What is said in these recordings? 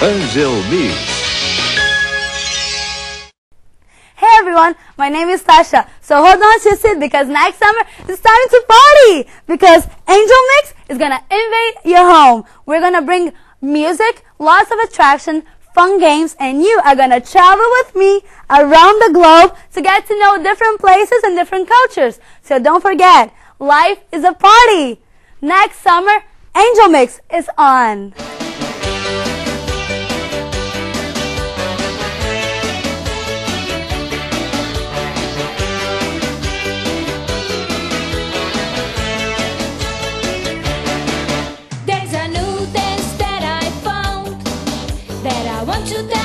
Angel Mix. Hey everyone, my name is Tacha. So hold on to seat because next summer it's time to party because Angel Mix is gonna invade your home. We're gonna bring music, lots of attraction, fun games, and you are gonna travel with me around the globe to get to know different places and different cultures. So don't forget, life is a party. Next summer, Angel Mix is on. To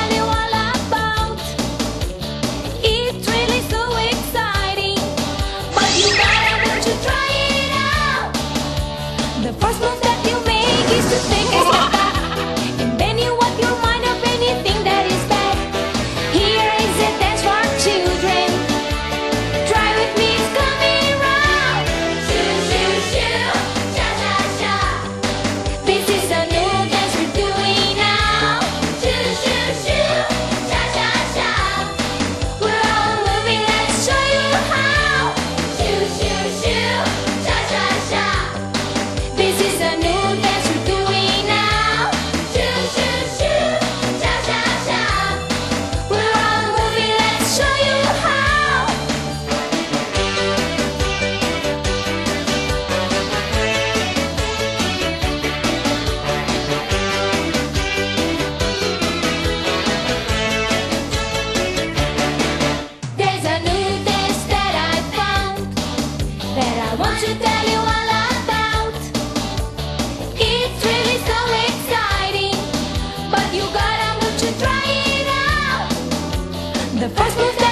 the first move.